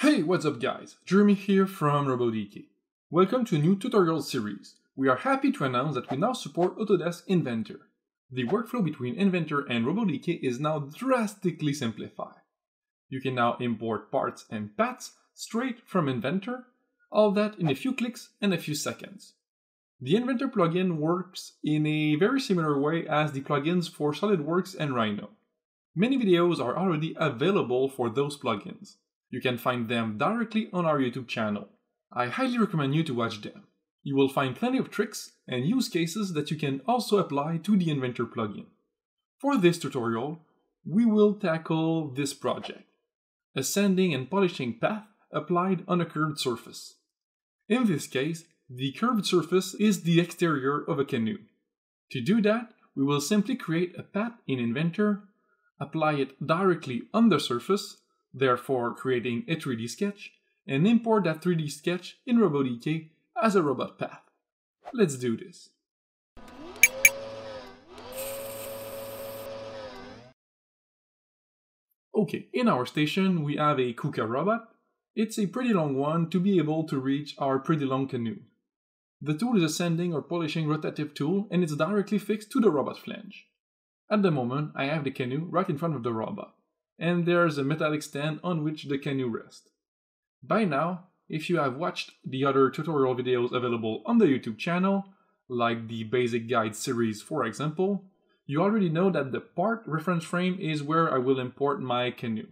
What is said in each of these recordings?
Hey, what's up guys? Jeremy here from RoboDK. Welcome to a new tutorial series. We are happy to announce that we now support Autodesk Inventor. The workflow between Inventor and RoboDK is now drastically simplified. You can now import parts and paths straight from Inventor, all that in a few clicks and a few seconds. The Inventor plugin works in a very similar way as the plugins for SolidWorks and Rhino. Many videos are already available for those plugins. You can find them directly on our YouTube channel. I highly recommend you to watch them. You will find plenty of tricks and use cases that you can also apply to the Inventor plugin. For this tutorial, we will tackle this project, a sanding and polishing path applied on a curved surface. In this case, the curved surface is the exterior of a canoe. To do that, we will simply create a path in Inventor, apply it directly on the surface, therefore creating a 3D sketch, and import that 3D sketch in RoboDK as a robot path. Let's do this. Okay, in our station we have a KUKA robot. It's a pretty long one to be able to reach our pretty long canoe. The tool is a sanding or polishing rotative tool and it's directly fixed to the robot flange. At the moment, I have the canoe right in front of the robot and there's a metallic stand on which the canoe rests. By now, if you have watched the other tutorial videos available on the YouTube channel, like the basic guide series for example, you already know that the part reference frame is where I will import my canoe.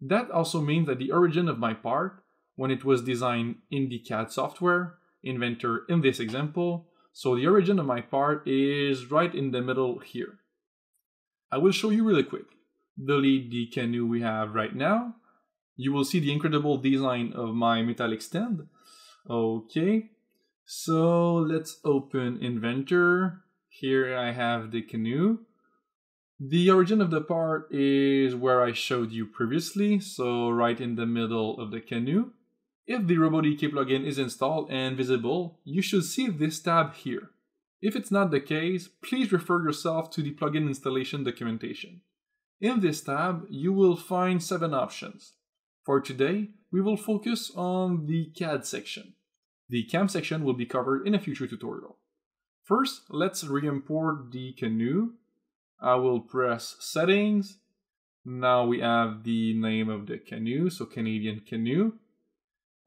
That also means that the origin of my part, when it was designed in the CAD software, Inventor in this example, so the origin of my part is right in the middle here. I will show you really quick delete the canoe we have right now. You will see the incredible design of my metallic stand. Okay, so let's open Inventor. Here I have the canoe. The origin of the part is where I showed you previously, so right in the middle of the canoe. If the RoboDK plugin is installed and visible, you should see this tab here. If it's not the case, please refer yourself to the plugin installation documentation. In this tab, you will find seven options. For today, we will focus on the CAD section. The CAM section will be covered in a future tutorial. First, let's re-import the canoe. I will press Settings. Now we have the name of the canoe, so Canadian Canoe.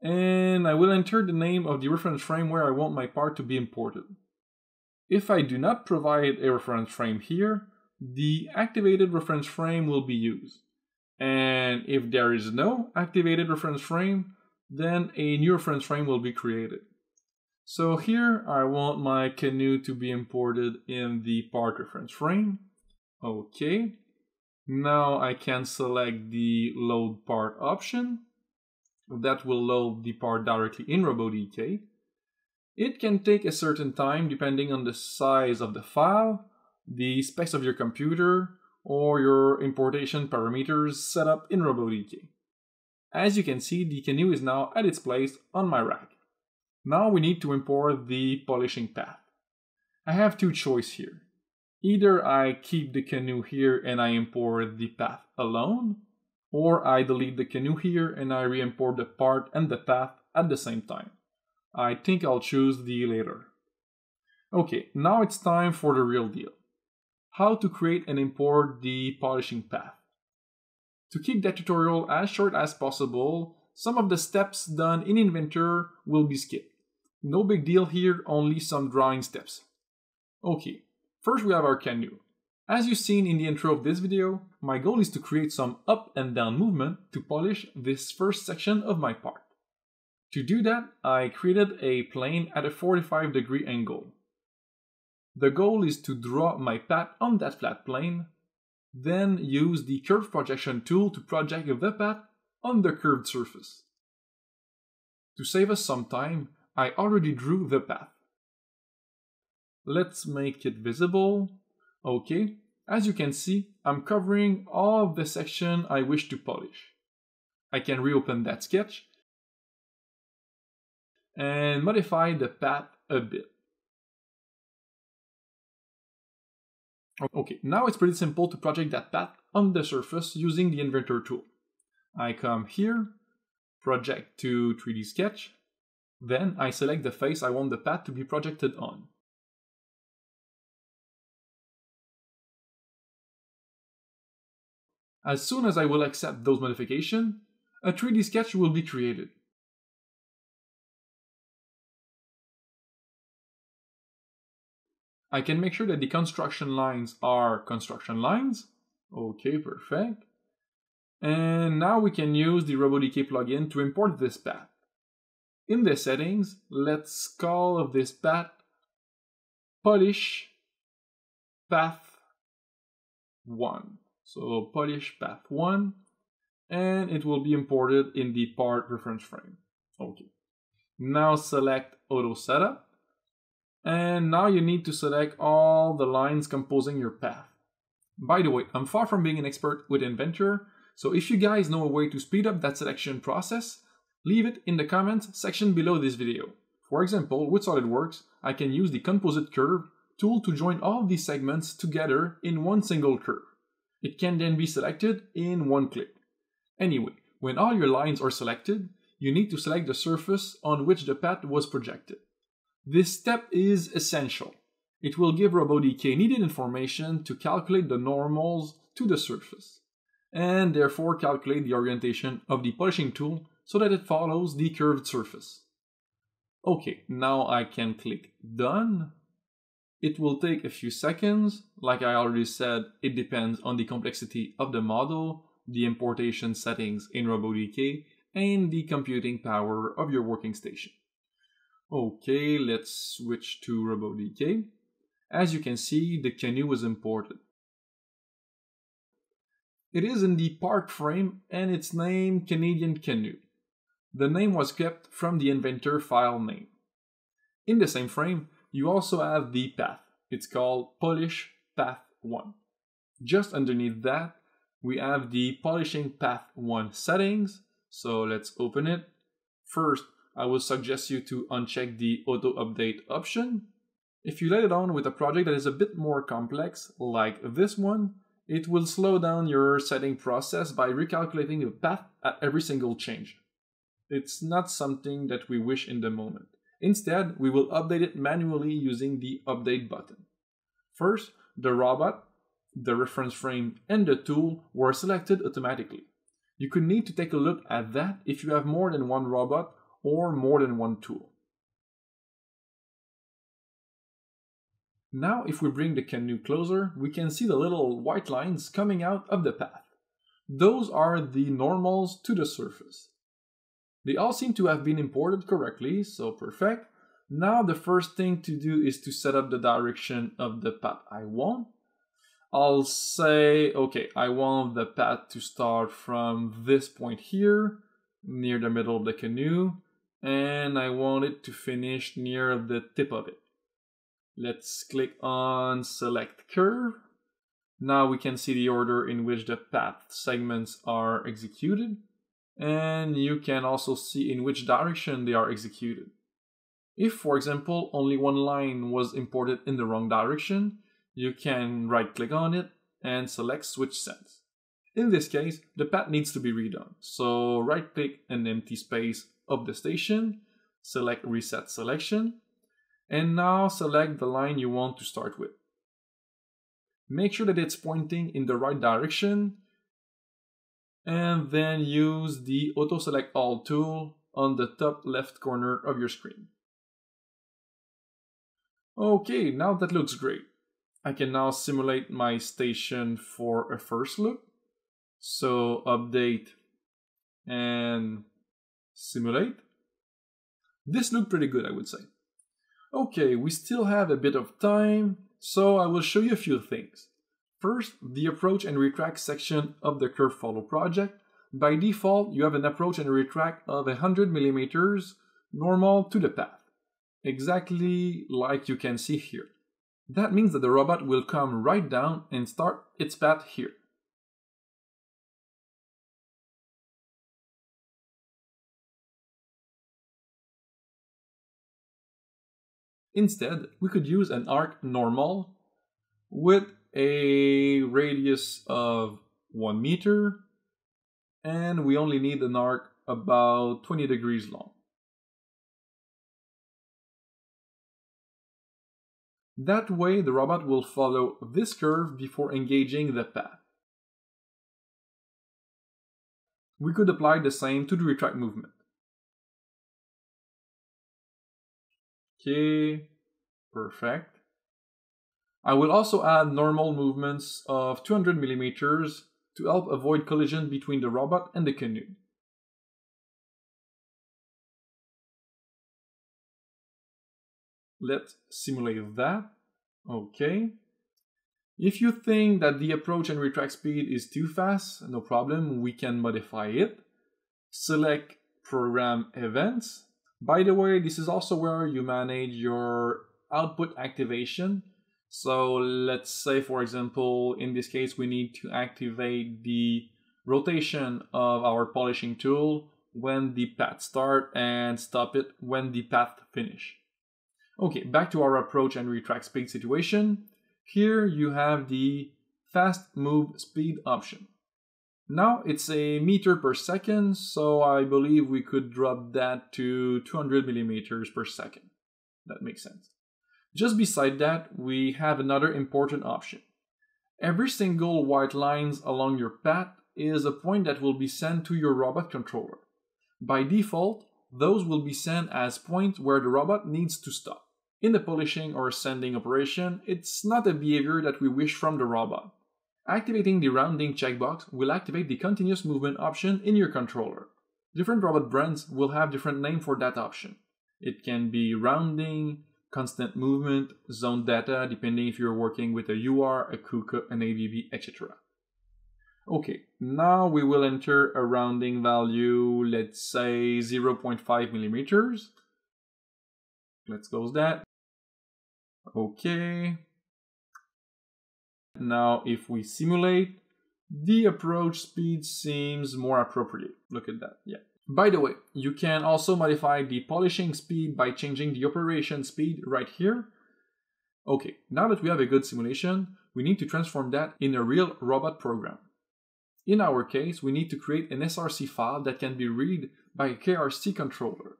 And I will enter the name of the reference frame where I want my part to be imported. If I do not provide a reference frame here, the activated reference frame will be used. And if there is no activated reference frame, then a new reference frame will be created. So here I want my canoe to be imported in the part reference frame. Okay. Now I can select the load part option. That will load the part directly in RoboDK. It can take a certain time depending on the size of the file the specs of your computer, or your importation parameters set up in RoboDK. As you can see, the canoe is now at its place on my rack. Now we need to import the polishing path. I have two choices here. Either I keep the canoe here and I import the path alone, or I delete the canoe here and I re-import the part and the path at the same time. I think I'll choose the later. Okay, now it's time for the real deal how to create and import the polishing path. To keep that tutorial as short as possible, some of the steps done in Inventor will be skipped. No big deal here, only some drawing steps. Okay, first we have our canoe. As you've seen in the intro of this video, my goal is to create some up and down movement to polish this first section of my part. To do that, I created a plane at a 45 degree angle. The goal is to draw my path on that flat plane, then use the curve projection tool to project the path on the curved surface. To save us some time, I already drew the path. Let's make it visible. Okay, as you can see, I'm covering all of the section I wish to polish. I can reopen that sketch and modify the path a bit. Okay, now it's pretty simple to project that path on the surface using the Inventor tool. I come here, project to 3D Sketch. Then I select the face I want the path to be projected on. As soon as I will accept those modifications, a 3D sketch will be created. I can make sure that the construction lines are construction lines. Okay, perfect. And now we can use the RoboDK plugin to import this path. In the settings, let's call this path polish path 1. So polish path 1 and it will be imported in the part reference frame. Okay. Now select auto setup and now you need to select all the lines composing your path. By the way, I'm far from being an expert with Inventor, so if you guys know a way to speed up that selection process, leave it in the comments section below this video. For example, with SolidWorks, I can use the Composite Curve tool to join all these segments together in one single curve. It can then be selected in one click. Anyway, when all your lines are selected, you need to select the surface on which the path was projected. This step is essential. It will give RoboDK needed information to calculate the normals to the surface, and therefore calculate the orientation of the polishing tool so that it follows the curved surface. Okay, now I can click Done. It will take a few seconds. Like I already said, it depends on the complexity of the model, the importation settings in RoboDK, and the computing power of your working station. Okay, let's switch to RoboDK. As you can see, the canoe was imported. It is in the part frame and it's named Canadian Canoe. The name was kept from the inventor file name. In the same frame, you also have the path. It's called Polish Path 1. Just underneath that, we have the Polishing Path 1 settings. So let's open it. First, I would suggest you to uncheck the auto update option. If you let it on with a project that is a bit more complex, like this one, it will slow down your setting process by recalculating the path at every single change. It's not something that we wish in the moment. Instead, we will update it manually using the update button. First, the robot, the reference frame, and the tool were selected automatically. You could need to take a look at that if you have more than one robot or more than one tool. Now if we bring the canoe closer, we can see the little white lines coming out of the path. Those are the normals to the surface. They all seem to have been imported correctly, so perfect. Now the first thing to do is to set up the direction of the path I want. I'll say, okay, I want the path to start from this point here, near the middle of the canoe, and I want it to finish near the tip of it. Let's click on select curve. Now we can see the order in which the path segments are executed and you can also see in which direction they are executed. If, for example, only one line was imported in the wrong direction, you can right click on it and select switch Sense. In this case, the path needs to be redone, so right click an empty space of the station, select Reset Selection, and now select the line you want to start with. Make sure that it's pointing in the right direction, and then use the Auto Select All tool on the top left corner of your screen. Okay, now that looks great. I can now simulate my station for a first look. So update and simulate. This looked pretty good, I would say. Okay, we still have a bit of time, so I will show you a few things. First, the approach and retract section of the Curve Follow project. By default, you have an approach and retract of 100 millimeters normal to the path, exactly like you can see here. That means that the robot will come right down and start its path here. Instead, we could use an arc normal with a radius of 1 meter and we only need an arc about 20 degrees long. That way, the robot will follow this curve before engaging the path. We could apply the same to the retract movement. Okay, perfect. I will also add normal movements of 200 millimeters to help avoid collision between the robot and the canoe. Let's simulate that. Okay. If you think that the approach and retract speed is too fast, no problem, we can modify it. Select Program Events. By the way, this is also where you manage your output activation so let's say, for example, in this case, we need to activate the rotation of our polishing tool when the path start and stop it when the path finish. Okay, back to our approach and retract speed situation. Here you have the fast move speed option. Now it's a meter per second, so I believe we could drop that to 200 millimeters per second. That makes sense. Just beside that, we have another important option. Every single white lines along your path is a point that will be sent to your robot controller. By default, those will be sent as points where the robot needs to stop. In the polishing or sanding operation, it's not a behavior that we wish from the robot. Activating the rounding checkbox will activate the continuous movement option in your controller. Different robot brands will have different name for that option. It can be rounding, constant movement, zone data, depending if you're working with a UR, a KUKA, an ABB, etc. Okay, now we will enter a rounding value, let's say 0.5 millimeters. Let's close that. Okay. Now if we simulate, the approach speed seems more appropriate. Look at that, yeah. By the way, you can also modify the polishing speed by changing the operation speed right here. Okay, now that we have a good simulation, we need to transform that in a real robot program. In our case, we need to create an SRC file that can be read by a KRC controller.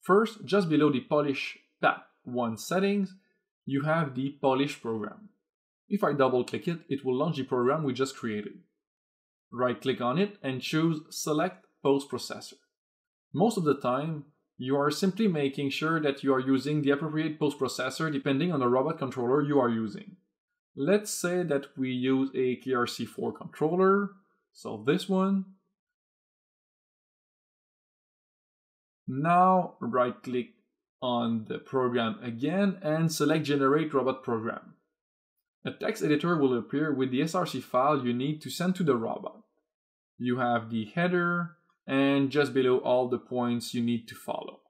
First, just below the polish path 1 settings, you have the polish program. If I double click it, it will launch the program we just created. Right click on it and choose select post processor. Most of the time, you are simply making sure that you are using the appropriate post processor depending on the robot controller you are using. Let's say that we use a KRC4 controller, so this one. Now right click on the program again and select Generate Robot Program. A text editor will appear with the SRC file you need to send to the robot. You have the header, and just below all the points you need to follow.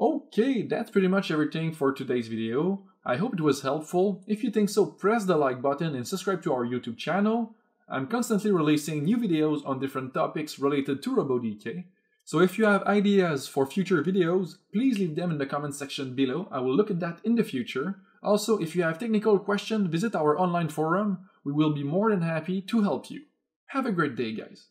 Okay, that's pretty much everything for today's video. I hope it was helpful. If you think so, press the like button and subscribe to our YouTube channel. I'm constantly releasing new videos on different topics related to RoboDK. So if you have ideas for future videos, please leave them in the comment section below. I will look at that in the future. Also, if you have technical questions, visit our online forum. We will be more than happy to help you. Have a great day, guys.